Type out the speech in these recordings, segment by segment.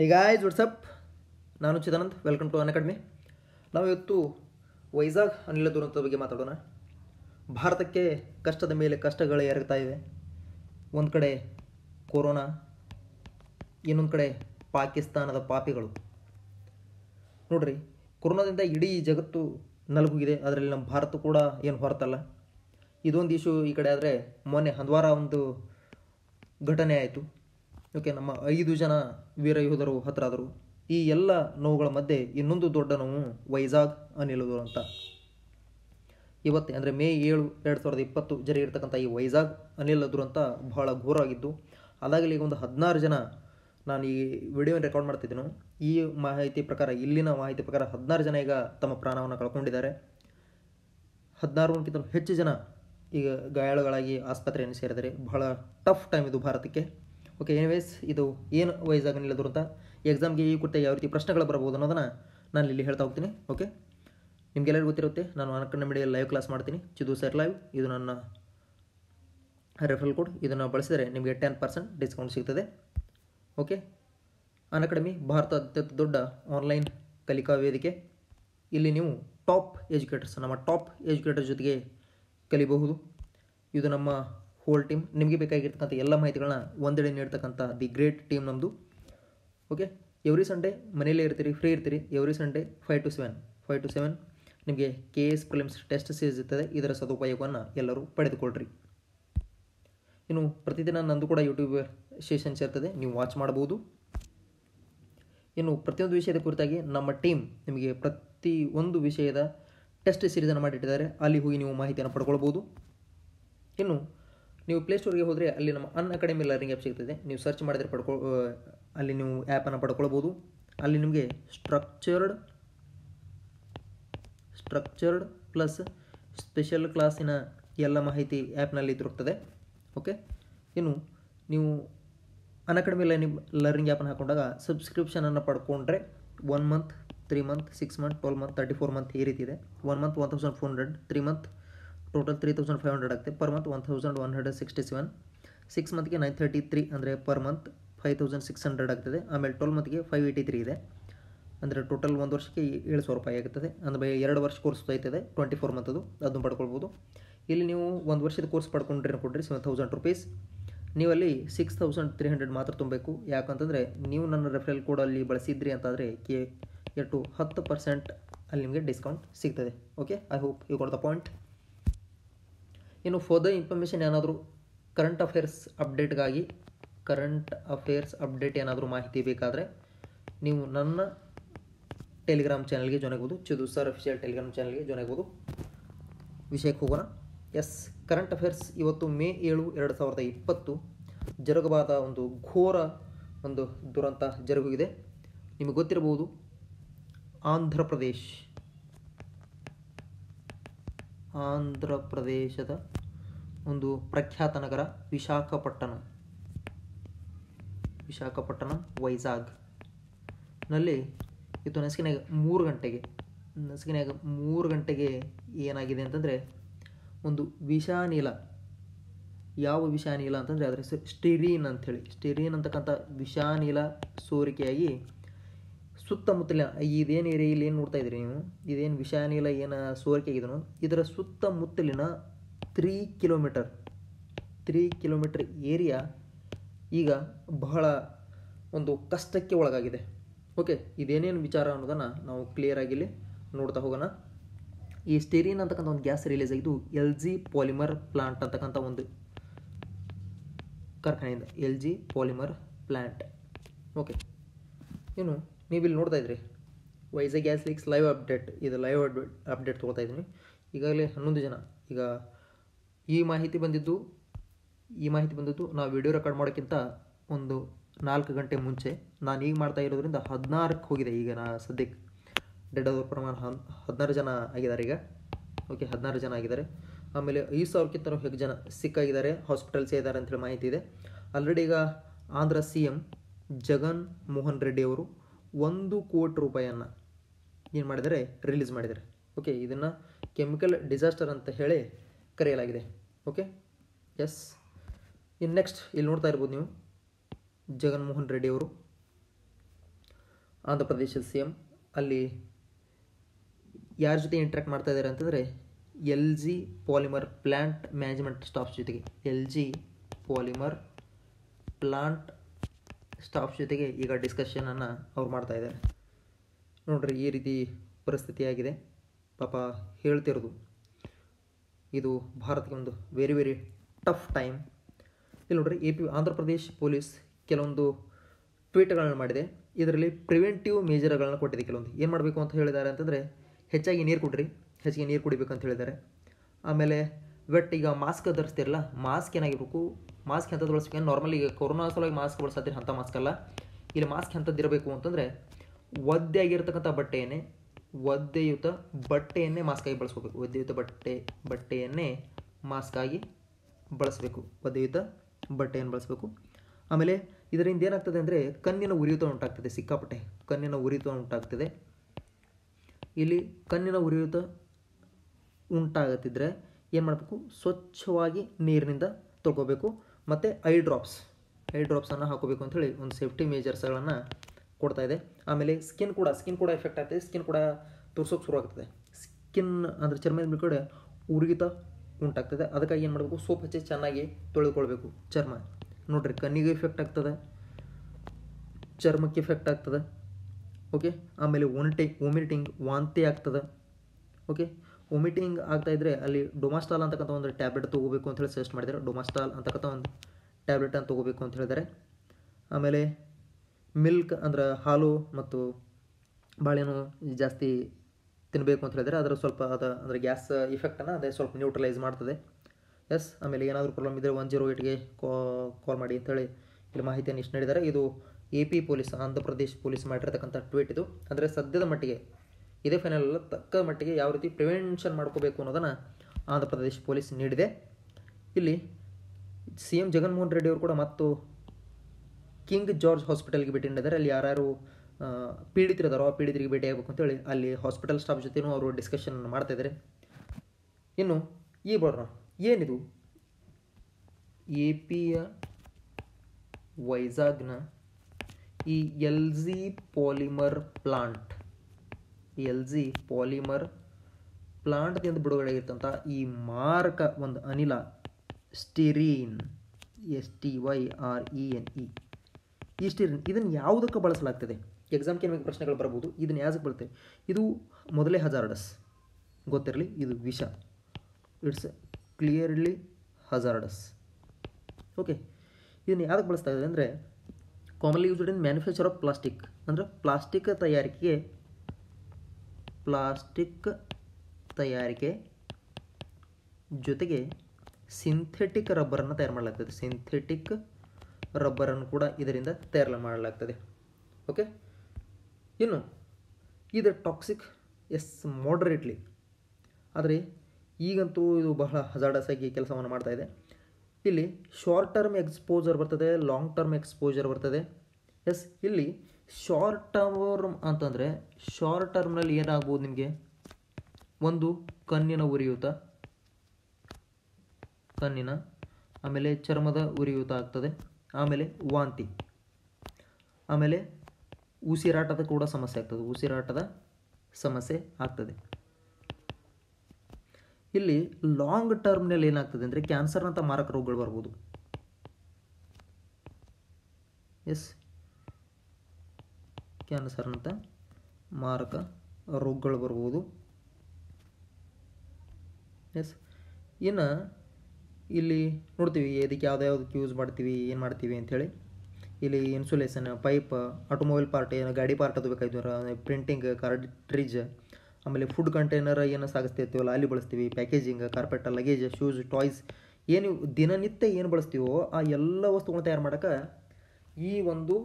ಹೇ guys what's up ನಾನು Chidanand. Welcome to an academy ನಾವು ಇವತ್ತು ವೈಜಾಗ್ ಅನಿಲ ದುರಂತದ ಬಗ್ಗೆ ಮಾತಾಡೋಣ. ಭಾರತಕ್ಕೆ ಕಷ್ಟದ ಮೇಲೆ ಕಷ್ಟಗಳು ಎರಗ್ತಾ ಇವೆ. ಒಂದು ಕಡೆ ಕೊರೋನಾ, ಇನ್ನೊಂದು ಕಡೆ ಪಾಕಿಸ್ತಾನದ ಪಾಪಿಗಳು. ನೋಡ್ರಿ, ಕೊರೋನಾದಿಂದ ಇಡೀ ಜಗತ್ತು ನಲುಗುಗಿದೆ. ಅದರಲ್ಲಿ ನಮ್ಮ ಭಾರತ ಕೂಡ ಏನು ಹೊರತಲ್ಲ. ಇದೊಂದು ಇಶ್ಯೂ ಈ ಕಡೆ ಆದರೆ ಮೊನ್ನೆ ಹಂದ್ವಾರ ಒಂದು ಘಟನೆ ಆಯಿತು. ಓಕೆ, ನಮ್ಮ ಐದು ಜನ ವೀರ ಯೋಧರು ಹತರಾದರು. ಈ ಎಲ್ಲ ನೋವುಗಳ ಮಧ್ಯೆ ಇನ್ನೊಂದು ದೊಡ್ಡ ನೋವು ವೈಜಾಗ್ ಅನಿಲ್ ಅಂತ. ಇವತ್ತೇ, ಅಂದರೆ ಮೇ ಏಳು ಎರಡು ಸಾವಿರದ ಇಪ್ಪತ್ತು ಜರುಗಿರ್ತಕ್ಕಂಥ ಈ ವೈಜಾಗ್ ಅನಿಲ ಅಂತ ಬಹಳ ಘೋರವಾಗಿದ್ದು, ಅದಾಗಲಿ ಈಗ ಒಂದು ಹದಿನಾರು ಜನ ನಾನು ಈ ವಿಡಿಯೋನ ರೆಕಾರ್ಡ್ ಮಾಡ್ತಿದ್ದೇನೆ. ಈ ಮಾಹಿತಿ ಪ್ರಕಾರ, ಇಲ್ಲಿನ ಮಾಹಿತಿ ಪ್ರಕಾರ ಹದಿನಾರು ಜನ ಈಗ ತಮ್ಮ ಪ್ರಾಣವನ್ನು ಕಳ್ಕೊಂಡಿದ್ದಾರೆ. ಹದಿನಾರುಕ್ಕಿಂತ ಹೆಚ್ಚು ಜನ ಈಗ ಗಾಯಾಳುಗಳಾಗಿ ಆಸ್ಪತ್ರೆಯನ್ನು ಸೇರಿದರೆ ಬಹಳ ಟಫ್ ಟೈಮ್ ಇದು ಭಾರತಕ್ಕೆ. ಓಕೆ ಎನಿವೇಸ್ ಇದು ಏನು ವೈಸ್ ಆಗಿ ನಿಲ್ಲದ್ರು ದುರಂತ ಎಕ್ಸಾಮ್ಗೆ ಈ ಕುರಿತ ಯಾವ ರೀತಿ ಪ್ರಶ್ನೆಗಳು ಬರಬಹುದು ಅನ್ನೋದನ್ನು ನಾನು ಇಲ್ಲಿ ಹೇಳ್ತಾ ಹೋಗ್ತೀನಿ ಓಕೆ ನಿಮಗೆಲ್ಲರಿಗೂ ಗೊತ್ತಿರುತ್ತೆ, ನಾನು ಅನ್ಕಂಡ ಮೀಡಿಯ ಲೈವ್ ಕ್ಲಾಸ್ ಮಾಡ್ತೀನಿ. ಚಿದು ಸರ್ ಲೈವ್ ಇದು ನನ್ನ ರೆಫರಲ್ ಕೋಡ್ ಇದನ್ನು ಬಳಸಿದರೆ ನಿಮಗೆ ಟೆನ್ ಪರ್ಸೆಂಟ್ ಡಿಸ್ಕೌಂಟ್ ಸಿಗ್ತದೆ ಓಕೆ ಅಕಾಡೆಮಿ ಭಾರತ ಅತ್ಯಂತ ದೊಡ್ಡ ಆನ್ಲೈನ್ ಕಲಿಕಾ ವೇದಿಕೆ. ಇಲ್ಲಿ ನೀವು ಟಾಪ್ ಎಜುಕೇಟರ್ಸ್ ನಮ್ಮ ಟಾಪ್ ಎಜುಕೇಟರ್ ಜೊತೆಗೆ ಕಲಿಬಹುದು. ಇದು ನಮ್ಮ ಹೋಲ್ ಟೀಮ್ ನಿಮಗೆ ಬೇಕಾಗಿರ್ತಕ್ಕಂಥ ಎಲ್ಲ ಮಾಹಿತಿಗಳನ್ನ ಒಂದೆಡೆ ನೀಡ್ತಕ್ಕಂಥ ದಿ ಗ್ರೇಟ್ ಟೀಮ್ ನಮ್ಮದು ಓಕೆ ಎವ್ರಿ ಸಂಡೇ ಮನೆಯಲ್ಲೇ ಇರ್ತೀರಿ ಫ್ರೀ ಇರ್ತೀರಿ. Every Sunday five to seven five to seven ನಿಮಗೆ K S prelims test series ಇರ್ತದೆ. ಇದರ ಸದುಪಯೋಗವನ್ನು ಎಲ್ಲರೂ ಪಡೆದುಕೊಳ್ಳ್ರಿ ಇನ್ನು ಪ್ರತಿದಿನ ನಂದು ಕೂಡ ಯೂಟ್ಯೂಬ್ ಸೆಷನ್ಸ್ ಇರ್ತದೆ. ನೀವು ವಾಚ್ ಮಾಡ್ಬೋದು ಇನ್ನು ಪ್ರತಿಯೊಂದು ವಿಷಯದ ಕುರಿತಾಗಿ ನಮ್ಮ ಟೀಮ್ ನಿಮಗೆ ಪ್ರತಿ ಒಂದು ವಿಷಯದ ಟೆಸ್ಟ್ ಸೀರೀಸನ್ನು ಮಾಡಿಟ್ಟಿದ್ದಾರೆ. ಅಲ್ಲಿ ಹೋಗಿ ನೀವು ಮಾಹಿತಿಯನ್ನು ಪಡ್ಕೊಳ್ಬೋದು ಇನ್ನು ನೀವು ಪ್ಲೇಸ್ಟೋರ್ಗೆ ಹೋದರೆ ಅಲ್ಲಿ ನಮ್ಮ ಅನ್ ಅಕಾಡೆಮಿ ಲರ್ನಿಂಗ್ ಆ್ಯಪ್ ಸಿಗ್ತದೆ. ನೀವು ಸರ್ಚ್ ಮಾಡಿದ್ರೆ ಪಡ್ಕೊ ಅಲ್ಲಿ ನೀವು ಆ್ಯಪನ್ನು ಪಡ್ಕೊಳ್ಬೋದು. ಅಲ್ಲಿ ನಿಮಗೆ ಸ್ಟ್ರಕ್ಚರ್ಡ್ ಸ್ಟ್ರಕ್ಚರ್ಡ್ ಪ್ಲಸ್ ಸ್ಪೆಷಲ್ ಕ್ಲಾಸಿನ ಎಲ್ಲ ಮಾಹಿತಿ ಆ್ಯಪ್ನಲ್ಲಿ ದೊರಕ್ತದೆ. ಓಕೆ ಇನ್ನು ನೀವು ಅನ್ಅಕಾಡೆಮಿ ಲರ್ನಿಂಗ್ ಲರ್ನಿಂಗ್ ಆ್ಯಪನ್ನು ಹಾಕೊಂಡಾಗ ಸಬ್ಸ್ಕ್ರಿಪ್ಷನನ್ನು ಪಡ್ಕೊಂಡ್ರೆ one month three month six month twelve month thirty four month ಈ ರೀತಿ ಇದೆ. One month one thousand four hundred three month total three thousand five hundred ಆಗುತ್ತೆ. Per month one thousand one hundred sixty seven six ಮಂತ್ಗೆ nine thirty three ಅಂದರೆ per month five thousand six hundred ಆಗ್ತದೆ. ಆಮೇಲೆ twelve ಮಂತ್ಗೆ five eighty three ಇದೆ. ಅಂದರೆ total ಒಂದು ವರ್ಷಕ್ಕೆ ಏಳು ಸಾವಿರ ರೂಪಾಯಿ ಆಗುತ್ತದೆ. ಅಂದರೆ ಎರಡು ವರ್ಷ ಕೋರ್ಸ್ ಆಯ್ತದೆ ಟ್ವೆಂಟಿ ಫೋರ್ ಅದು. ಅದನ್ನು ಪಡ್ಕೊಳ್ಬೋದು. ಇಲ್ಲಿ ನೀವು ಒಂದು ವರ್ಷದ ಕೋರ್ಸ್ ಪಡ್ಕೊಂಡ್ರೆ ಕೊಡ್ರಿ ಸೆವೆನ್ ತೌಸಂಡ್ ರುಪೀಸ್ ನೀವಲ್ಲಿ ಸಿಕ್ಸ್ ತೌಸಂಡ್ ತ್ರೀ ಹಂಡ್ರೆಡ್ ಮಾತ್ರ ತುಂಬಬೇಕು. ಯಾಕಂತಂದರೆ ನೀವು ನನ್ನ ರೆಫರಲ್ ಕೋಡ್ ಅಲ್ಲಿ ಬಳಸಿದ್ರಿ ಅಂತಾದರೆ ಕೆ ಎಷ್ಟು ಹತ್ತು ಪರ್ಸೆಂಟ್ ಅಲ್ಲಿ ನಿಮಗೆ ಡಿಸ್ಕೌಂಟ್ ಸಿಗ್ತದೆ. Okay I hope you got the point ಇನ್ನು ಫರ್ದರ್ ಇನ್ಫಾರ್ಮೇಷನ್ ಏನಾದರೂ ಕರೆಂಟ್ ಅಫೇರ್ಸ್ ಅಪ್ಡೇಟ್ಗಾಗಿ ಕರೆಂಟ್ ಅಫೇರ್ಸ್ ಅಪ್ಡೇಟ್ ಏನಾದರೂ ಮಾಹಿತಿ ಬೇಕಾದರೆ ನೀವು ನನ್ನ ಟೆಲಿಗ್ರಾಮ್ ಚಾನಲ್ಗೆ ಜಾಯ್ನ್ ಆಗ್ಬೋದು ಚಿದು ಸರ್ ಅಫಿಷಿಯಲ್ ಟೆಲಿಗ್ರಾಮ್ ಚಾನಲ್ಗೆ ಜಾಯ್ನ್ ಆಗ್ಬೋದು ವಿಷಯಕ್ಕೆ ಹೋಗೋಣ. ಎಸ್ ಕರೆಂಟ್ ಅಫೇರ್ಸ್ ಇವತ್ತು ಮೇ ಏಳು ಎರಡು ಸಾವಿರದ ಇಪ್ಪತ್ತು ಜರುಗಬಾದ ಒಂದು ಘೋರ ಒಂದು ದುರಂತ ಜರುಗಿದೆ ನಿಮಗೆ ಗೊತ್ತಿರಬಹುದು, ಆಂಧ್ರ ಪ್ರದೇಶ್ ಆಂಧ್ರ ಪ್ರದೇಶದ ಒಂದು ಪ್ರಖ್ಯಾತ ನಗರ ವಿಶಾಖಪಟ್ಟಣ. ವಿಶಾಖಪಟ್ಟಣ, ವೈಜಾಗ್. ನಲ್ಲಿ ಇದು ನಸುಕಿನಾಗ ಮೂರು ಗಂಟೆಗೆ ನಸುಕಿನಾಗ ಮೂರು ಗಂಟೆಗೆ ಏನಾಗಿದೆ ಅಂತಂದರೆ ಒಂದು ವಿಷಾನಿಲ. ಯಾವ ವಿಷಾನಿಲ ಅಂತಂದರೆ ಅದರ ಹೆಸರು ಸ್ಟಿರೀನ್ ಅಂಥೇಳಿ ಸ್ಟಿರೀನ್ ಅಂತಕ್ಕಂಥ ವಿಷಾನಿಲ ಸೋರಿಕೆಯಾಗಿ ಸುತ್ತಮುತ್ತಲಿನ ಇದೇನು ಏರಿಯಾ ಇಲ್ಲಿ ಏನು ನೋಡ್ತಾ ಇದ್ದೀರಿ ನೀವು? ಇದೇನು ವಿಷಾನಿಲ ಏನು ಸೋರಿಕೆ ಆಗಿದನು? ಇದರ ಸುತ್ತಮುತ್ತಲಿನ three kilometre three kilometre area ಈಗ ಬಹಳ ಒಂದು ಕಷ್ಟಕ್ಕೆ ಒಳಗಾಗಿದೆ. ಓಕೆ ಇದೇನೇನು ವಿಚಾರ ಅನ್ನೋದನ್ನು ನಾವು ಕ್ಲಿಯರಾಗಿ ಇಲ್ಲಿ ನೋಡ್ತಾ ಹೋಗೋಣ. ಈ ಸ್ಟೆರಿನ್ ಅಂತಕ್ಕಂಥ ಒಂದು ಗ್ಯಾಸ್ ರಿಲೀಸ್ ಆಗಿದ್ದು ಎಲ್ ಜಿ ಪಾಲಿಮರ್ ಪ್ಲಾಂಟ್ ಅಂತಕ್ಕಂಥ ಒಂದು ಕಾರ್ಖಾನೆಯಿಂದ L G polymer plant okay ಇನ್ನು ನೀವು ಇಲ್ಲಿ ನೋಡ್ತಾ ಇದ್ರಿ, Vizag gas leaks live update, ಇದು ಲೈವ್ ಅಪ್ಡೇಟ್ ಅಪ್ಡೇಟ್ ತೊಗೊಳ್ತಾ ಇದ್ದೀನಿ ಈಗಾಗಲೇ ಹನ್ನೊಂದು ಜನ. ಈಗ ಈ ಮಾಹಿತಿ ಬಂದಿದ್ದು, ಈ ಮಾಹಿತಿ ಬಂದಿದ್ದು ನಾವು ವಿಡಿಯೋ ರೆಕಾರ್ಡ್ ಮಾಡೋಕ್ಕಿಂತ ಒಂದು ನಾಲ್ಕು ಗಂಟೆ ಮುಂಚೆ. ನಾನು ಈಗ ಮಾಡ್ತಾ ಇರೋದ್ರಿಂದ ಹದಿನಾರಕ್ಕೆ ಹೋಗಿದೆ ಈಗ ನಾ ಸದ್ಯಕ್ಕೆ. ಡೆಡ್ ಅವರ್ ಪ್ರಮಾಣ ಹದಿನಾರು ಜನ ಆಗಿದ್ದಾರೆ ಈಗ. ಓಕೆ ಹದಿನಾರು ಜನ ಆಗಿದ್ದಾರೆ. ಆಮೇಲೆ ಐದು ಸಾವಿರಕ್ಕಿಂತ ಹೆಚ್ಚು ಜನ ಸಿಕ್ಕಾಗಿದ್ದಾರೆ, ಹಾಸ್ಪಿಟಲ್ಸೇ ಇದ್ದಾರೆ ಅಂತೇಳಿ ಮಾಹಿತಿ ಇದೆ. ಆಲ್ರೆಡಿ ಈಗ ಆಂಧ್ರ ಸಿ ಎಂ ಜಗನ್ ಮೋಹನ್ ರೆಡ್ಡಿ ಅವರು ಒಂದು ಕೋಟಿ ರೂಪಾಯಿಯನ್ನು ಏನು ಮಾಡಿದರೆ? ರಿಲೀಸ್ ಮಾಡಿದ್ದಾರೆ ಓಕೆ ಇದನ್ನು ಕೆಮಿಕಲ್ ಡಿಸಾಸ್ಟರ್ ಅಂತ ಹೇಳಿ ಕರೆಯಲಾಗಿದೆ. ಓಕೆ ಎಸ್ ಇನ್ನು ನೆಕ್ಸ್ಟ್ ಇಲ್ಲಿ ನೋಡ್ತಾ ಇರ್ಬೋದು ನೀವು. ಜಗನ್ಮೋಹನ್ ರೆಡ್ಡಿ ಅವರು, ಆಂಧ್ರ ಪ್ರದೇಶದ ಸಿ ಎಂ ಅಲ್ಲಿ ಯಾರ ಜೊತೆ ಇಂಟ್ರ್ಯಾಕ್ಟ್ ಮಾಡ್ತಾ ಇದ್ದಾರೆ ಅಂತಂದರೆ L G polymer plant management staff ಜೊತೆಗೆ. L G polymer plant staff ಜೊತೆಗೆ ಈಗ ಡಿಸ್ಕಷನನ್ನು ಅವ್ರು ಮಾಡ್ತಾ ಇದ್ದಾರೆ. ನೋಡ್ರಿ ಈ ರೀತಿ ಪರಿಸ್ಥಿತಿ ಆಗಿದೆ. ಪಾಪ ಹೇಳ್ತಿರೋದು, ಇದು ಭಾರತಕ್ಕೆ ಒಂದು ವೆರಿ ವೆರಿ ಟಫ್ ಟೈಮ್ ಇಲ್ಲಿ ನೋಡ್ರಿ A P Andhra Pradesh police ಕೆಲವೊಂದು ಟ್ವೀಟ್ಗಳನ್ನು ಮಾಡಿದೆ. ಇದರಲ್ಲಿ ಪ್ರಿವೆಂಟಿವ್ ಮೇಜರ್ಗಳನ್ನ ಕೊಟ್ಟಿದೆ ಕೆಲವೊಂದು. ಏನು ಮಾಡಬೇಕು ಅಂತ ಹೇಳಿದ್ದಾರೆ ಅಂತಂದರೆ, ಹೆಚ್ಚಾಗಿ ನೀರು ಕುಡ್ರಿ, ಹೆಚ್ಚಿಗೆ ನೀರು ಕುಡಿಬೇಕು ಅಂತ ಹೇಳಿದ್ದಾರೆ. ಆಮೇಲೆ ವೆಟ್ ಈಗ ಮಾಸ್ಕ್ ಧರಿಸ್ತಿರಲ್ಲ ಮಾಸ್ಕ್ ಏನಾಗಿರ್ಬೇಕು? ಮಾಸ್ಕ್ ಎಂಥದ್ದು ಬಳಸ್ಬೇಕು ನಾರ್ಮಲಿ ಈಗ ಕೊರೋನಾ ಸಲುವಾಗಿ ಮಾಸ್ಕ್ ಬಳಸತ್ತೀರಿ ಅಂಥ ಮಾಸ್ಕ್ ಅಲ್ಲ. ಇಲ್ಲಿ ಮಾಸ್ಕ್ ಎಂಥದ್ದು ಇರಬೇಕು ಅಂತಂದರೆ ಒದ್ದೆ ಆಗಿರ್ತಕ್ಕಂಥ ಬಟ್ಟೆಯನ್ನೇ, ಒದ್ದೆಯುತ ಬಟ್ಟೆಯನ್ನೇ ಮಾಸ್ಕ್ ಆಗಿ ಬಳಸ್ಕೋಬೇಕು. ಒದ್ದೆಯುತ ಬಟ್ಟೆ, ಬಟ್ಟೆಯನ್ನೇ ಮಾಸ್ಕ್ ಆಗಿ ಬಳಸಬೇಕು. ಒದ್ದೆಯುತ ಬಟ್ಟೆಯನ್ನು ಬಳಸಬೇಕು. ಆಮೇಲೆ ಇದರಿಂದ ಏನಾಗ್ತದೆ ಅಂದರೆ ಕಣ್ಣಿನ ಉರಿಯೂತ ಉಂಟಾಗ್ತದೆ ಸಿಕ್ಕಾಪಟ್ಟೆ. ಕಣ್ಣಿನ ಉರಿಯೂತ ಉಂಟಾಗ್ತದೆ. ಇಲ್ಲಿ ಕಣ್ಣಿನ ಉರಿಯೂತ ಉಂಟಾಗುತ್ತಿದ್ದರೆ ಏನು ಮಾಡಬೇಕು? ಸ್ವಚ್ಛವಾಗಿ ನೀರಿನಿಂದ ತೊಳ್ಕೊಬೇಕು. ಮತ್ತು ಐ ಡ್ರಾಪ್ಸ್ ಐ ಡ್ರಾಪ್ಸನ್ನು ಹಾಕೋಬೇಕು ಅಂಥೇಳಿ ಒಂದು ಸೇಫ್ಟಿ ಮೇಜರ್ಸ್ಗಳನ್ನು ಕೊಡ್ತಾ ಇದೆ. ಆಮೇಲೆ ಸ್ಕಿನ್ ಕೂಡ ಸ್ಕಿನ್ ಕೂಡ ಎಫೆಕ್ಟ್ ಆಗ್ತದೆ. ಸ್ಕಿನ್ ಕೂಡ ತೋರ್ಸೋಕೆ ಶುರು ಆಗ್ತದೆ ಸ್ಕಿನ್ ಅಂದರೆ ಚರ್ಮದ ಮೇಲೆ ಕೂಡ ಉರುಗಿತ ಉಂಟಾಗ್ತದೆ. ಅದಕ್ಕಾಗಿ ಏನು ಮಾಡಬೇಕು? ಸೋಪ್ ಹಚ್ಚಿ ಚೆನ್ನಾಗಿ ತೊಳೆದುಕೊಳ್ಬೇಕು ಚರ್ಮ. ನೋಡ್ರಿ, ಕಣ್ಣಿಗೆ ಎಫೆಕ್ಟ್ ಆಗ್ತದೆ. ಚರ್ಮಕ್ಕೆ ಎಫೆಕ್ಟ್ ಆಗ್ತದೆ. ಓಕೆ ಆಮೇಲೆ ಒಮಿಟಿಂಗ್ ಒಮಿಟಿಂಗ್ ವಾಂತಿ ಆಗ್ತದೆ. ಓಕೆ ಒಮಿಟಿಂಗ್ ಆಗ್ತಾ ಇದ್ದರೆ ಅಲ್ಲಿ ಡೊಮಾಸ್ಟಾಲ್ ಅಂತಕ್ಕಂಥ ಒಂದು ಟ್ಯಾಬ್ಲೆಟ್ ತೊಗೋಬೇಕು ಅಂತ ಹೇಳಿ ಸಜೆಸ್ಟ್ ಮಾಡಿದ್ದಾರೆ. ಡೊಮಾಸ್ಟಾಲ್ ಅಂತಕ್ಕಂಥ ಒಂದು ಟ್ಯಾಬ್ಲೆಟನ್ನು ತೊಗೋಬೇಕು ಅಂತ ಹೇಳಿದ್ದಾರೆ. ಆಮೇಲೆ ಮಿಲ್ಕ್ ಅಂದ್ರೆ ಹಾಲು ಮತ್ತು ಬಾಳೆಹಣ್ಣು ಜಾಸ್ತಿ ತಿನ್ನಬೇಕು ಅಂತ ಹೇಳಿದರೆ ಅದರ ಸ್ವಲ್ಪ ಅದ ಅಂದರೆ ಗ್ಯಾಸ್ ಇಫೆಕ್ಟನ್ನು ಅದೇ ಸ್ವಲ್ಪ ನ್ಯೂಟ್ರಲೈಸ್ ಮಾಡ್ತದೆ. ಎಸ್ ಆಮೇಲೆ ಏನಾದರೂ ಪ್ರಾಬ್ಲಮ್ ಇದ್ದರೆ ಒನ್ ಜೀರೋ ಏಯ್ಟ್ಗೆ ಕಾಲ್ ಮಾಡಿ ಅಂತೇಳಿ ಇಲ್ಲಿ ಮಾಹಿತಿಯನ್ನು ಇಷ್ಟು ನೀಡಿದ್ದಾರೆ. ಇದು A P police Andhra Pradesh police ಮಾಡಿರ್ತಕ್ಕಂಥ ಟ್ವೀಟ್ ಇದು. ಅಂದರೆ ಸದ್ಯದ ಮಟ್ಟಿಗೆ ಇದೇ ಫೈನಲ್ ತಕ್ಕ ಮಟ್ಟಿಗೆ ಯಾವ ರೀತಿ ಪ್ರಿವೆನ್ಷನ್ ಮಾಡ್ಕೋಬೇಕು ಅನ್ನೋದನ್ನು ಆಂಧ್ರ ಪ್ರದೇಶ್ ಪೊಲೀಸ್ ನೀಡಿದೆ. ಇಲ್ಲಿ ಸಿ ಎಂ ಜಗನ್ಮೋಹನ್ ರೆಡ್ಡಿ ಅವರು ಕೂಡ ಮತ್ತು ಕಿಂಗ್ ಜಾರ್ಜ್ ಹಾಸ್ಪಿಟಲ್ಗೆ ಭೇಟಿ ನೀಡಿದ್ದಾರೆ. ಅಲ್ಲಿ ಯಾರ್ಯಾರು ಪೀಡಿತರಿದಾರೋ ಆ ಪೀಡಿತರಿಗೆ ಭೇಟಿ ಆಗಬೇಕು ಅಂತೇಳಿ ಅಲ್ಲಿ ಹಾಸ್ಪಿಟಲ್ ಸ್ಟಾಫ್ ಜೊತೆನೂ ಅವರು ಡಿಸ್ಕಷನ್ ಮಾಡ್ತಾ ಇದ್ದಾರೆ. ಇನ್ನು ಈ ಬರೋಣ ಏನಿದು? ಎ ಪಿಯ ವೈಜಾಗ್ನ ಈ L G polymer plant L G polymer ಪ್ಲಾಂಟ್ದಿಂದ ಬಿಡುಗಡೆ ಆಗಿರ್ತಂಥ ಈ ಮಾರಕ ಒಂದು ಅನಿಲ styrene S T Y R E N E ಈ ಸ್ಟಿರೀನ್ ಇದನ್ನು ಯಾವುದಕ್ಕೆ ಬಳಸಲಾಗ್ತದೆ? ಎಕ್ಸಾಮ್ಗೆ ನಿಮಗೆ ಪ್ರಶ್ನೆಗಳು ಬರ್ಬೋದು. ಇದನ್ನು ಯಾವುದಕ್ಕೆ ಬರುತ್ತೆ ಇದು ಮೊದಲೇ ಹಜಾರ್ಡಸ್ ಗೊತ್ತಿರಲಿ? ಇದು ವಿಷ. ಇಟ್ಸ್ ಕ್ಲಿಯರ್ಲಿ ಹಜಾರ್ಡಸ್ ಓಕೆ ಇದನ್ನು ಯಾವುದಕ್ಕೆ ಬಳಸ್ತಾ ಇದೆ ಅಂದರೆ commonly used in manufacture of plastic ಅಂದರೆ ಪ್ಲಾಸ್ಟಿಕ್ ತಯಾರಿಕೆಗೆ ಪ್ಲಾಸ್ಟಿಕ್ ತಯಾರಿಕೆ ಜೊತೆಗೆ ಸಿಂಥೆಟಿಕ್ ರಬ್ಬರನ್ನು ತಯಾರು ಮಾಡಲಾಗ್ತದೆ. ಸಿಂಥೆಟಿಕ್ ರಬ್ಬರನ್ನು ಕೂಡ ಇದರಿಂದ ತಯಾರು ಮಾಡಲಾಗ್ತದೆ. ಓಕೆ ಇನ್ನು, ಇದು ಟಾಕ್ಸಿಕ್ ಎಸ್ ಮಾಡ್ರೇಟ್ಲಿ ಆದರೆ, ಈಗಂತೂ ಇದು ಬಹಳ ಹಜಾಡಸ್ ಆಗಿ ಕೆಲಸವನ್ನು ಮಾಡ್ತಾ ಇದೆ. ಇಲ್ಲಿ ಶಾರ್ಟ್ ಟರ್ಮ್ ಎಕ್ಸ್ಪೋಜರ್ ಬರ್ತದೆ ಲಾಂಗ್ ಟರ್ಮ್ ಎಕ್ಸ್ಪೋಜರ್ ಬರ್ತದೆ. ಎಸ್ ಇಲ್ಲಿ ಶಾರ್ಟ್ ಟರ್ಮ್ ಅಂತಂದರೆ ಶಾರ್ಟ್ ಟರ್ಮ್ನಲ್ಲಿ ಏನಾಗ್ಬೋದು ನಿಮಗೆ? ಒಂದು ಕಣ್ಣಿನ ಉರಿಯೂತ. ಕಣ್ಣಿನ, ಆಮೇಲೆ ಚರ್ಮದ ಉರಿಯೂತ ಆಗ್ತದೆ. ಆಮೇಲೆ ವಾಂತಿ. ಆಮೇಲೆ ಉಸಿರಾಟದ ಕೂಡ ಸಮಸ್ಯೆ ಆಗ್ತದೆ. ಉಸಿರಾಟದ ಸಮಸ್ಯೆ ಆಗ್ತದೆ. ಇಲ್ಲಿ ಲಾಂಗ್ ಟರ್ಮ್ನಲ್ಲಿ ಏನಾಗ್ತದೆ ಅಂದರೆ ಕ್ಯಾನ್ಸರ್ನಂಥ ಮಾರಕ ರೋಗಗಳು ಬರ್ಬೋದು. ಎಸ್ ಕ್ಯಾನ್ಸರ್ನಂಥ ಮಾರಕ ರೋಗಗಳು ಬರ್ಬೋದು. ಎಸ್ ಇನ್ನು ಇಲ್ಲಿ ನೋಡ್ತೀವಿ ಇದಕ್ಕೆ ಯಾವ್ದು ಯಾವುದಕ್ಕೆ ಯೂಸ್ ಮಾಡ್ತೀವಿ, ಏನು ಮಾಡ್ತೀವಿ ಅಂಥೇಳಿ ಇಲ್ಲಿ ಇನ್ಸುಲೇಷನ್ ಪೈಪ್ ಆಟೋಮೊಬೈಲ್ ಪಾರ್ಟ್ ಏನು ಗಾಡಿ ಪಾರ್ಟ್ ಅದು ಬೇಕಾಯ್ತು ಪ್ರಿಂಟಿಂಗ್ ಕಾರ್ಡ್ ಟ್ರಿಜ್ ಆಮೇಲೆ ಫುಡ್ ಕಂಟೈನರ್ ಏನು ಸಾಗಿಸ್ತಿರ್ತೀವಲ್ಲ, ಅಲ್ಲಿ ಬಳಸ್ತೀವಿ. Packaging carpet luggage shoes toys ಏನು ದಿನನಿತ್ಯ ಏನು ಬಳಸ್ತೀವೋ, ಆ ಎಲ್ಲ ವಸ್ತುಗಳನ್ನ ತಯಾರು ಮಾಡೋಕ್ಕೆ ಈ ಒಂದು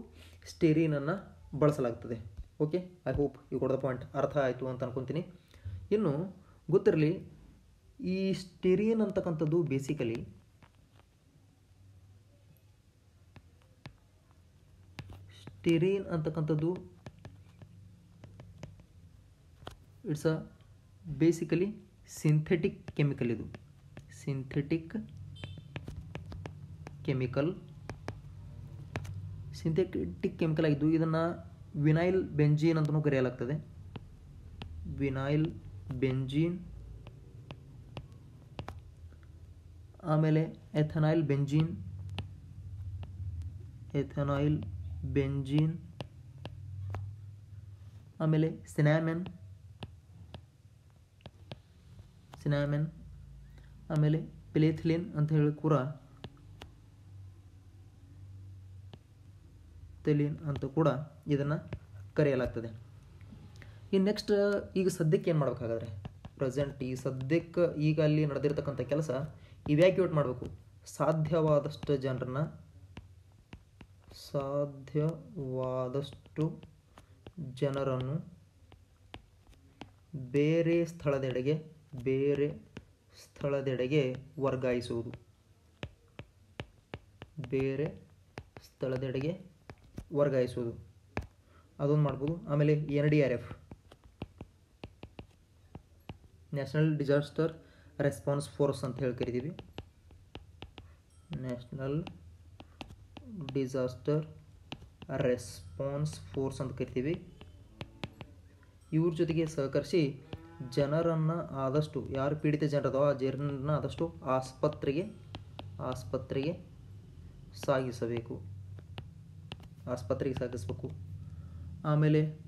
ಸ್ಟೆರೀನನ್ನು ಬಳಸಲಾಗ್ತದೆ. Okay I hope you got the point ಅರ್ಥ ಆಯಿತು ಅಂತ ಅನ್ಕೊತೀನಿ. ಇನ್ನು ಗೊತ್ತಿರಲಿ, ಈ ಸ್ಟೆರಿಯನ್ ಅಂತಕ್ಕಂಥದ್ದು ಬೇಸಿಕಲಿ ಸ್ಟೆರಿನ್ ಅಂತಕ್ಕಂಥದ್ದು it's a basically synthetic chemical ಇದು. ಸಿಂಥೆಟಿಕ್ ಕೆಮಿಕಲ್ ಸಿಂಥೆಟಿಕ್ ಕೆಮಿಕಲ್ ಆಗಿದ್ದು, ಇದನ್ನು ವಿನೈಲ್ ಬೆಂಜೀನ್ ಅಂತಲೂ ಕರೆಯಲಾಗ್ತದೆ. Vinyl benzene. ಆಮೇಲೆ ಎಥನೈಲ್ ಬೆಂಜೀನ್. ಎಥನಾಯಿಲ್ ಬೆಂಜೀನ್. ಆಮೇಲೆ ಸಿನಾಮೆನ್. ಸಿನಾಮೆನ್. ಆಮೇಲೆ ಪ್ಲೇಥ್ಲಿನ್ ಅಂತ ಹೇಳಿ ಕೂಡ ತೆಲಿನ್ ಅಂತ ಕೂಡ ಇದನ್ನು ಕರೆಯಲಾಗ್ತದೆ. ಇನ್ನು ನೆಕ್ಸ್ಟ್ ಈಗ ಸದ್ಯಕ್ಕೆ ಏನು ಮಾಡ್ಬೇಕಾಗಾದ್ರೆ? ಪ್ರೆಸೆಂಟ್ ಈ ಸದ್ಯಕ್ಕೆ ಈಗ ಅಲ್ಲಿ ನಡೆದಿರ್ತಕ್ಕಂಥ ಕೆಲಸ ಇವ್ಯಾಕ್ಯುವೇಟ್ ಮಾಡಬೇಕು. ಸಾಧ್ಯವಾದಷ್ಟು ಜನರನ್ನ ಸಾಧ್ಯವಾದಷ್ಟು ಜನರನ್ನು ಬೇರೆ ಸ್ಥಳದೆಡೆಗೆ ಬೇರೆ ಸ್ಥಳದೆಡೆಗೆ ವರ್ಗಾಯಿಸುವುದು. ಬೇರೆ ಸ್ಥಳದೆಡೆಗೆ ವರ್ಗಾಯಿಸುವುದು. ಅದೊಂದು ಮಾಡ್ಬೋದು. ಆಮೇಲೆ N D R F national disaster response force ಅಂತ ಹೇಳಿ ಕರಿತೀವಿ. ನ್ಯಾಷನಲ್ ಡಿಸಾಸ್ಟರ್ ರೆಸ್ಪಾನ್ಸ್ ಫೋರ್ಸ್ ಅಂತ ಕರಿತೀವಿ. ಇವ್ರ ಜೊತೆಗೆ ಸಹಕರಿಸಿ ಜನರನ್ನು ಆದಷ್ಟು, ಯಾರು ಪೀಡಿತ ಜನರದೋ ಆ ಜನರನ್ನು ಆದಷ್ಟು ಆಸ್ಪತ್ರೆಗೆ ಆಸ್ಪತ್ರೆಗೆ ಸಾಗಿಸಬೇಕು. ಆಸ್ಪತ್ರೆಗೆ ಸಾಗಿಸ್ಬೇಕು. ಆಮೇಲೆ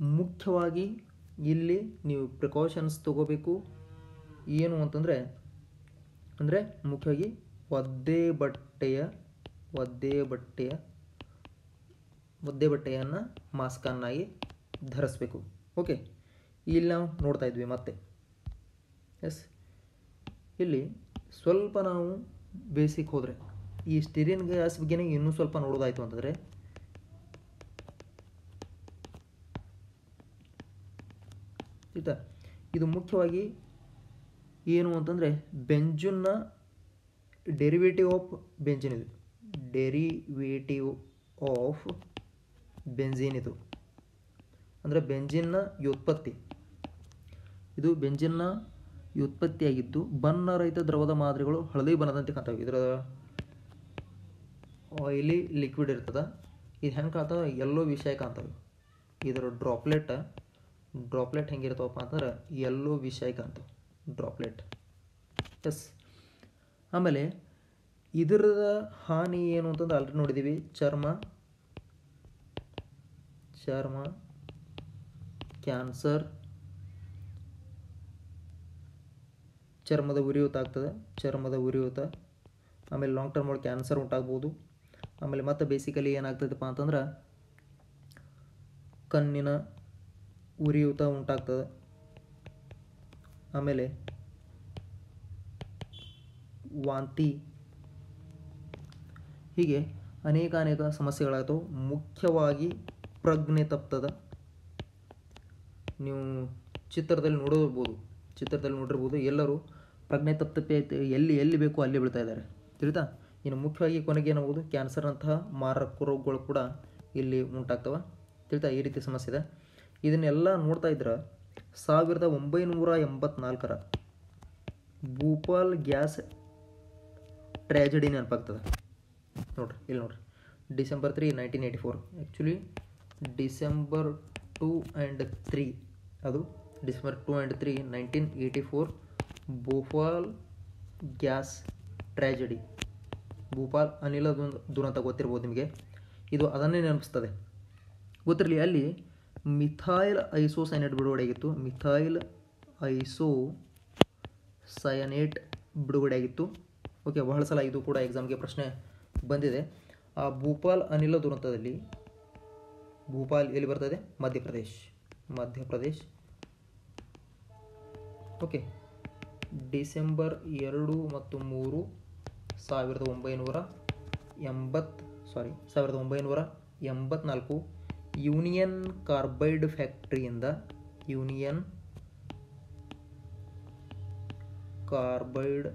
ಮುಖ್ಯವಾಗಿ ಇಲ್ಲಿ ನೀವು ಪ್ರಿಕಾಷನ್ಸ್ ತಗೋಬೇಕು. ಏನು ಅಂತಂದರೆ, ಅಂದರೆ ಮುಖ್ಯವಾಗಿ ಒದ್ದೆ ಬಟ್ಟೆಯ ಒದ್ದೆ ಬಟ್ಟೆಯ, ಒದ್ದೆ ಬಟ್ಟೆಯನ್ನು ಮಾಸ್ಕನ್ನಾಗಿ ಧರಿಸ್ಬೇಕು. ಓಕೆ ಇಲ್ಲಿ ನಾವು ನೋಡ್ತಾ ಇದ್ವಿ ಮತ್ತೆ. ಎಸ್ ಇಲ್ಲಿ ಸ್ವಲ್ಪ ನಾವು ಬೇಸಿಕ್ ಹೋದರೆ ಈ ಸ್ಟಿರಿನ್ ಗ್ಯಾಸ್ ಬಗ್ಗೆ ಇನ್ನೂ ಸ್ವಲ್ಪ ನೋಡೋದಾಯಿತು ಅಂತಂದರೆ, ಆಯಿತಾ? ಇದು ಮುಖ್ಯವಾಗಿ ಏನು ಅಂತಂದರೆ ಬೆಂಜುನ್ನ ಡೆರಿವೇಟಿವ್ ಆಫ್ ಬೆಂಜಿನ್ ಇದು. ಡೆರಿವೇಟಿವ್ ಆಫ್ ಬೆಂಜಿನ್ ಇದು. ಅಂದರೆ ಬೆಂಜಿನ್ನ ವ್ಯುತ್ಪತ್ತಿ. ಇದು ಬೆಂಜಿನ್ನ ವ್ಯುತ್ಪತ್ತಿಯಾಗಿದ್ದು ಬಣ್ಣರಹಿತ ದ್ರವದ ಮಾದರಿಗಳು ಹಳದಿ ಬಣ್ಣದಂತೆ ಕಾಣ್ತವೆ. ಇದರ ಆಯಿಲಿ ಲಿಕ್ವಿಡ್ ಇರ್ತದೆ. ಇದು ಹೆಂಗೆ ಕಾಣ್ತದ ಎಲ್ಲೋ ವಿಷಯ ಕಾಣ್ತವೆ ಇದರ ಡ್ರಾಪ್ಲೆಟ್ ಡ್ರಾಪ್ಲೆಟ್ ಹೆಂಗಿರ್ತಾವಪ್ಪ ಅಂತಂದ್ರೆ ಎಲ್ಲೋ ವಿಷಯ ಕಾಣ್ತವೆ ಡ್ರಾಪ್ಲೆಟ್ ಎಸ್ ಆಮೇಲೆ ಇದರದ ಹಾನಿ ಏನು ಅಂತಂದ್ರೆ ಆಲ್ರೆಡಿ ನೋಡಿದ್ದೀವಿ ಚರ್ಮ ಚರ್ಮ ಕ್ಯಾನ್ಸರ್ ಚರ್ಮದ ಉರಿಯೂತ ಆಗ್ತದೆ. ಚರ್ಮದ ಉರಿಯೂತ. ಆಮೇಲೆ ಲಾಂಗ್ ಟರ್ಮ್ ಒಳಗೆ ಕ್ಯಾನ್ಸರ್ ಉಂಟಾಗ್ಬೋದು. ಆಮೇಲೆ ಮತ್ತೆ ಬೇಸಿಕಲಿ ಏನಾಗ್ತದಪ್ಪ ಅಂತಂದ್ರೆ ಕಣ್ಣಿನ ಉರಿಯೂತ ಉಂಟಾಗ್ತದೆ. ಆಮೇಲೆ ವಾಂತಿ. ಹೀಗೆ ಅನೇಕ ಅನೇಕ ಸಮಸ್ಯೆಗಳಾಗ್ತವೆ. ಮುಖ್ಯವಾಗಿ ಪ್ರಜ್ಞೆ ತಪ್ತದ. ನೀವು ಚಿತ್ರದಲ್ಲಿ ನೋಡಿರ್ಬೋದು. ಚಿತ್ರದಲ್ಲಿ ನೋಡಿರ್ಬೋದು ಎಲ್ಲರೂ ಪ್ರಜ್ಞೆ ತಪ್ತಪ್ಪೆ ಎಲ್ಲಿ ಎಲ್ಲಿ ಬೇಕೋ ಅಲ್ಲಿ ಬೀಳ್ತಾ ಇದ್ದಾರೆ. ತಿಳಿತಾ? ಇನ್ನು ಮುಖ್ಯವಾಗಿ ಕೊನೆಗೆ ಏನಾಗ್ಬೋದು ಕ್ಯಾನ್ಸರ್ನಂತಹ ಮಾರಕ ರೋಗಗಳು ಕೂಡ ಇಲ್ಲಿ ಉಂಟಾಗ್ತವೆ. ತಿಳಿತಾ ಈ ರೀತಿ ಸಮಸ್ಯೆ ಇದೆ. ಇದನ್ನೆಲ್ಲ ನೋಡ್ತಾ ಇದ್ರೆ ಸಾವಿರದ ಒಂಬೈನೂರ ಎಂಬತ್ನಾಲ್ಕರ ಭೂಪಾಲ್ ಗ್ಯಾಸ್ ಟ್ರ್ಯಾಜಡಿ ನೆನಪಾಗ್ತದೆ. ನೋಡ್ರಿ, ಇಲ್ಲಿ ನೋಡ್ರಿ. December three nineteen eighty four actually December two and three, ಅದು December two and three nineteen eighty four Bhopal gas tragedy. Bhopal ಅನಿಲ ದುರಂತ ಗೊತ್ತಿರ್ಬೋದು ನಿಮಗೆ. ಇದು ಅದನ್ನೇ ನೆನಪಿಸ್ತದೆ. ಗೊತ್ತಿರಲಿ, ಅಲ್ಲಿ ಮಿಥೈಲ್ ಐಸೋ ಸೈನೇಟ್ ಬಿಡುಗಡೆಯಾಗಿತ್ತು ಮಿಥೈಲ್ ಐಸೋ ಸಯನೇಟ್ ಬಿಡುಗಡೆಯಾಗಿತ್ತು ಓಕೆ, ಬಹಳ ಸಲ ಇದು ಕೂಡ ಎಕ್ಸಾಮ್ಗೆ ಪ್ರಶ್ನೆ ಬಂದಿದೆ. ಆ ಭೂಪಾಲ್ ಅನಿಲ ದುರಂತದಲ್ಲಿ ಭೂಪಾಲ್ ಎಲ್ಲಿ ಬರ್ತದೆ? ಮಧ್ಯಪ್ರದೇಶ್. ಮಧ್ಯಪ್ರದೇಶ್. ಓಕೆ, ಡಿಸೆಂಬರ್ ಎರಡು ಮತ್ತು ಮೂರು ಸಾವಿರದ ಒಂಬೈನೂರ ಎಂಬತ್ತು ಸಾರಿ ಸಾವಿರದ ಒಂಬೈನೂರ ಎಂಬತ್ನಾಲ್ಕು ಯೂನಿಯನ್ ಕಾರ್ಬೈಡ್ ಫ್ಯಾಕ್ಟ್ರಿಯಿಂದ ಯೂನಿಯನ್ ಕಾರ್ಬೈಡ್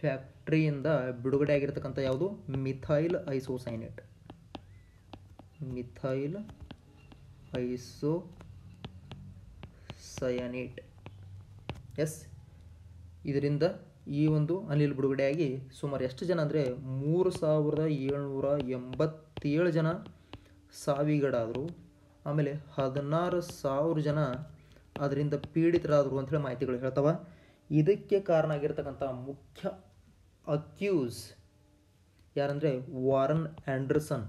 ಫ್ಯಾಕ್ಟ್ರಿಯಿಂದ ಬಿಡುಗಡೆ ಆಗಿರತಕ್ಕಂಥ ಯಾವುದು? Methyl isocyanate. Methyl isocyanate yes? ಇದರಿಂದ ಈ ಒಂದು ಅನಿಲ್ ಬಿಡುಗಡೆಯಾಗಿ ಸುಮಾರು ಎಷ್ಟು ಜನ ಅಂದರೆ ಮೂರು ಸಾವಿರದ ಏಳ್ನೂರ ಎಂಬತ್ತೇಳು ಜನ ಸಾವಿಗಡಾದರು. ಆಮೇಲೆ ಹದಿನಾರು ಸಾವಿರ ಜನ ಅದರಿಂದ ಪೀಡಿತರಾದರು ಅಂಥೇಳಿ ಮಾಹಿತಿಗಳು ಹೇಳ್ತವೆ. ಇದಕ್ಕೆ ಕಾರಣ ಆಗಿರ್ತಕ್ಕಂಥ ಮುಖ್ಯ ಅಕ್ಯೂಸ್ ಯಾರಂದರೆ ವಾರನ್ ಆ್ಯಂಡರ್ಸನ್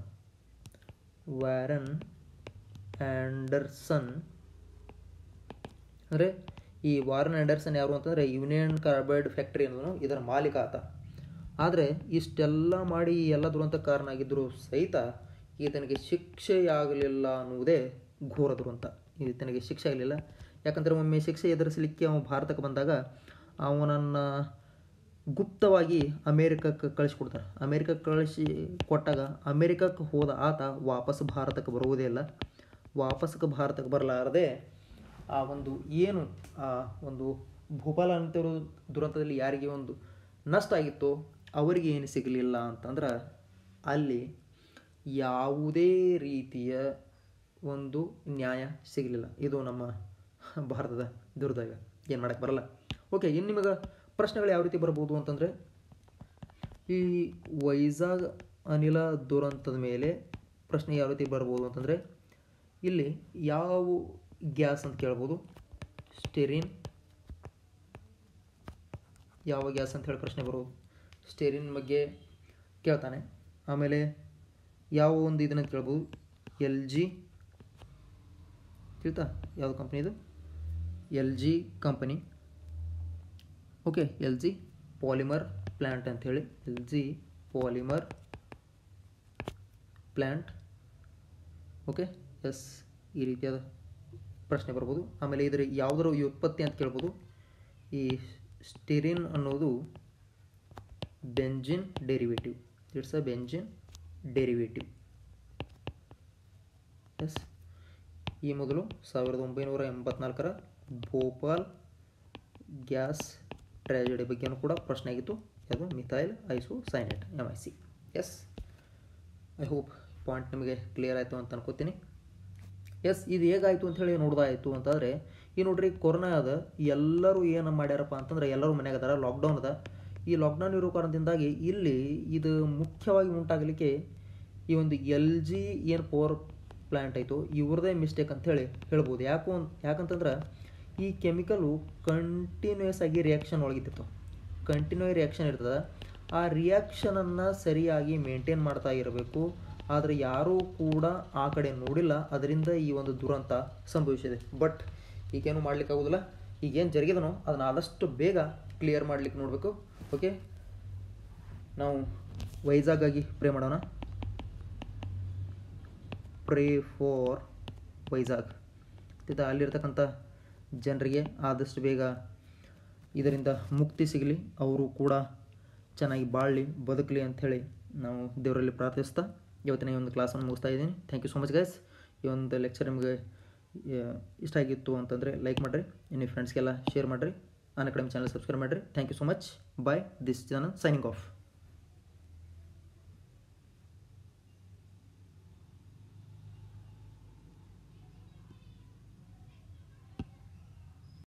ವ್ಯಾರನ್ ಆ್ಯಂಡರ್ಸನ್ ಅಂದರೆ ಈ ವಾರನ್ ಆ್ಯಂಡರ್ಸನ್ ಯಾರು ಅಂತಂದರೆ ಯೂನಿಯನ್ ಕಾರ್ಬೈಡ್ ಫ್ಯಾಕ್ಟ್ರಿ ಅನ್ನೋನು ಇದರ ಮಾಲೀಕ ಆತ. ಆದರೆ ಇಷ್ಟೆಲ್ಲ ಮಾಡಿ ಎಲ್ಲ ದುರಂತ ಕಾರಣ ಆಗಿದ್ದರೂ ಸಹಿತ ಈತನಿಗೆ ಶಿಕ್ಷೆಯಾಗಲಿಲ್ಲ ಅನ್ನುವುದೇ ಘೋರ ದುರಂತ. ಈತನಿಗೆ ಶಿಕ್ಷೆ ಆಗಲಿಲ್ಲ. ಯಾಕಂದರೆ ಒಮ್ಮೆ ಶಿಕ್ಷೆ ಎದುರಿಸಲಿಕ್ಕೆ ಅವನು ಭಾರತಕ್ಕೆ ಬಂದಾಗ ಅವನನ್ನು ಗುಪ್ತವಾಗಿ ಅಮೇರಿಕಕ್ಕೆ ಕಳಿಸ್ಕೊಡ್ತಾರೆ. ಅಮೇರಿಕಕ್ಕೆ ಕಳಿಸಿ ಕೊಟ್ಟಾಗ ಅಮೇರಿಕಕ್ಕೆ ಹೋದ ಆತ ವಾಪಸ್ ಭಾರತಕ್ಕೆ ಬರುವುದೇ ಇಲ್ಲ. ವಾಪಸ್ಗೆ ಭಾರತಕ್ಕೆ ಬರಲಾರದೆ ಆ ಒಂದು ಏನು, ಆ ಒಂದು ಭೂಪಾಲ ಅಂತಿರೋ ದುರಂತದಲ್ಲಿ ಯಾರಿಗೆ ಒಂದು ನಷ್ಟ ಆಗಿತ್ತೋ ಅವರಿಗೆ ಏನು ಸಿಗಲಿಲ್ಲ ಅಂತಂದ್ರೆ ಅಲ್ಲಿ ಯಾವುದೇ ರೀತಿಯ ಒಂದು ನ್ಯಾಯ ಸಿಗಲಿಲ್ಲ. ಇದು ನಮ್ಮ ಭಾರತದ ದುರ್ದೈವ. ಏನು ಮಾಡೋಕ್ಕೆ ಬರಲ್ಲ. ಓಕೆ ಇನ್ನು ನಿಮಗೆ ಪ್ರಶ್ನೆಗಳು ಯಾವ ರೀತಿ ಬರ್ಬೋದು ಅಂತಂದರೆ, ಈ ವೈಜಾಗ್ ಅನಿಲ ದುರಂತದ ಮೇಲೆ ಪ್ರಶ್ನೆ ಯಾವ ರೀತಿ ಬರ್ಬೋದು ಅಂತಂದರೆ, ಇಲ್ಲಿ ಯಾವ ಗ್ಯಾಸ್ ಅಂತ ಕೇಳ್ಬೋದು. ಸ್ಟೆರಿನ್ ಯಾವ ಗ್ಯಾಸ್ ಅಂತ ಹೇಳಿ ಪ್ರಶ್ನೆ ಬರೋದು. ಸ್ಟೆರಿನ್ ಬಗ್ಗೆ ಕೇಳ್ತಾನೆ. ಆಮೇಲೆ ಯಾವ ಒಂದು ಇದನ್ನ ಕೇಳ್ಬೋದು. L G. ತಿಳಿತಾ? ಯಾವ ಕಂಪ್ನಿದು L G company okay L G polymer plant ಅಂಥೇಳಿ L G polymer plant okay yes ಈ ರೀತಿಯಾದ ಪ್ರಶ್ನೆ ಬರ್ಬೋದು. ಆಮೇಲೆ ಇದರ ಯಾವುದರ ವ್ಯುತ್ಪತ್ತಿ ಅಂತ ಕೇಳ್ಬೋದು. ಈ ಸ್ಟಿರಿನ್ ಅನ್ನೋದು benzene derivative. It's a benzene derivative. Yes? ಈ ಮೊದಲು ಸಾವಿರದ ಒಂಬೈನೂರ ಎಂಬತ್ನಾಲ್ಕರ ಭೋಪಾಲ್ ಗ್ಯಾಸ್ ಟ್ರ್ಯಾಜಡಿ ಬಗ್ಗೆನೂ ಕೂಡ ಪ್ರಶ್ನೆ ಆಗಿತ್ತು. ಅದು methyl isocyanate M I C yes I hope point ನಿಮಗೆ ಕ್ಲಿಯರ್ ಆಯಿತು ಅಂತ ಅನ್ಕೋತೀನಿ. ಎಸ್, ಇದು ಹೇಗಾಯಿತು ಅಂತ ಹೇಳಿ ನೋಡ್ದಾಯಿತು ಅಂತಂದರೆ, ಈ ನೋಡ್ರಿ ಕೊರೋನಾ ಅದ, ಎಲ್ಲರೂ ಏನು ಮಾಡ್ಯಾರಪ್ಪ ಅಂತಂದ್ರೆ ಎಲ್ಲರೂ ಮನ್ಯಾಗ ಅದಾರ ಲಾಕ್ಡೌನ್ ಅದ. ಈ ಲಾಕ್ಡೌನ್ ಇರೋ ಕಾರಣದಿಂದಾಗಿ ಇಲ್ಲಿ ಇದು ಮುಖ್ಯವಾಗಿ ಉಂಟಾಗಲಿಕ್ಕೆ ಈ ಒಂದು ಎಲ್ ಜಿ ಏನು ಪವರ್ ಪ್ಲ್ಯಾಂಟ್ ಆಯಿತು. ಇವ್ರದೇ ಮಿಸ್ಟೇಕ್ ಅಂಥೇಳಿ ಹೇಳಿ ಹೇಳ್ಬೋದು. ಯಾಕೋ ಯಾಕಂತಂದ್ರೆ ಈ ಕೆಮಿಕಲು ಕಂಟಿನ್ಯೂಸ್ ಆಗಿ ರಿಯಾಕ್ಷನ್ ಒಳಗಿತ್ತು. ಕಂಟಿನ್ಯೂ ರಿಯಾಕ್ಷನ್ ಇರ್ತದೆ. ಆ ರಿಯಾಕ್ಷನನ್ನು ಸರಿಯಾಗಿ ಮೇಂಟೈನ್ ಮಾಡ್ತಾ ಇರಬೇಕು. ಆದರೆ ಯಾರೂ ಕೂಡ ಆ ಕಡೆ ನೋಡಿಲ್ಲ. ಅದರಿಂದ ಈ ಒಂದು ದುರಂತ ಸಂಭವಿಸಿದೆ. ಬಟ್ ಈಗೇನು ಮಾಡಲಿಕ್ಕಾಗೋದಿಲ್ಲ ಈಗೇನು ಜರುಗಿದನೋ ಅದನ್ನು ಆದಷ್ಟು ಬೇಗ ಕ್ಲಿಯರ್ ಮಾಡ್ಲಿಕ್ಕೆ ನೋಡಬೇಕು. ಓಕೆ ನಾವು ವೈಜಾಗಾಗಿ ಪ್ರೇ ಮಾಡೋಣ. ಪ್ರೇ ಫಾರ್ ವೈಜಾಗ್ ಇದು ಅಲ್ಲಿರ್ತಕ್ಕಂಥ ಜನರಿಗೆ ಆದಷ್ಟು ಬೇಗ ಇದರಿಂದ ಮುಕ್ತಿ ಸಿಗಲಿ. ಅವರು ಕೂಡ ಚೆನ್ನಾಗಿ ಬಾಳಲಿ, ಬದುಕಲಿ ಅಂಥೇಳಿ ನಾವು ದೇವರಲ್ಲಿ ಪ್ರಾರ್ಥಿಸ್ತಾ ಇವತ್ತಿನ ಈ ಒಂದು ಕ್ಲಾಸನ್ನು ಮುಗಿಸ್ತಾ ಇದ್ದೀನಿ. Thank you so much guys ಈ ಒಂದು ಲೆಕ್ಚರ್ ನಿಮಗೆ ಇಷ್ಟ ಆಗಿತ್ತು ಅಂತಂದರೆ ಲೈಕ್ ಮಾಡಿರಿ. ಇನ್ನು ಫ್ರೆಂಡ್ಸ್ಗೆಲ್ಲ ಶೇರ್ ಮಾಡಿರಿ. ನನ್ನ ಕಡೆ ಚಾನಲ್ ಸಬ್ಸ್ಕ್ರೈಬ್ ಮಾಡಿರಿ. Thank you so much bye this channel signing off